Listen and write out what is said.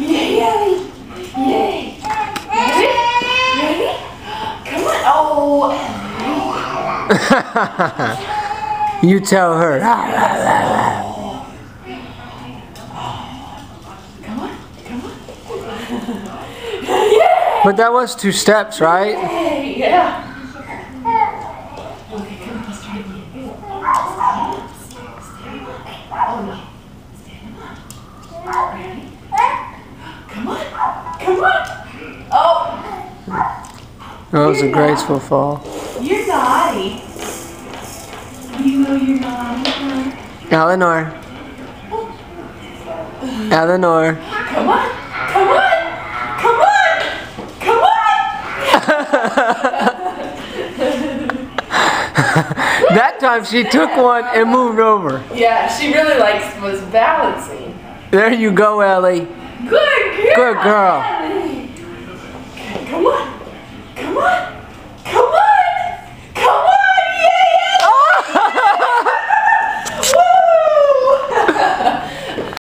Yay! Yay! Ready? Ready? Come on. Oh. you tell her. Come on. Come on. Yay! But that was two steps, right? Yay! Yeah. Oh Come on, come on. Oh, That was a graceful fall. you're naughty. You know you're naughty. Eleanor. Eleanor. Come on, come on, come on, come on. That time she took one and moved over. Yeah, she really likes was balancing. There you go, Ellie. Good. Good girl.